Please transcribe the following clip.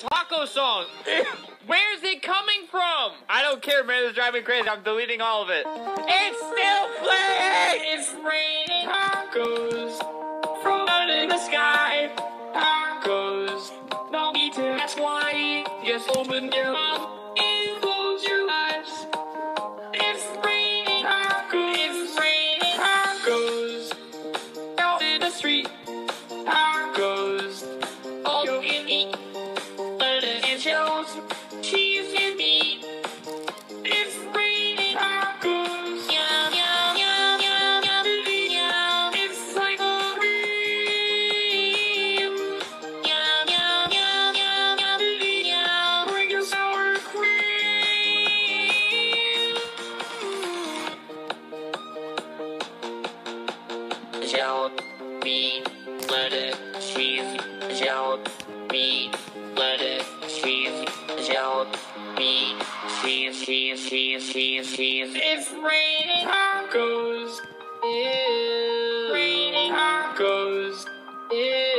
taco song. Where's it coming from? I don't care, man. It's driving me crazy. I'm deleting all of it. It's still playing. It's raining tacos from out in the sky. Tacos. No need to ask why. Just open your mouth and Shell, meat, lettuce, cheese, shell, meat, lettuce, cheese, shell, meat, cheese, cheese, cheese, cheese, cheese. It's raining tacos. It's raining tacos. It's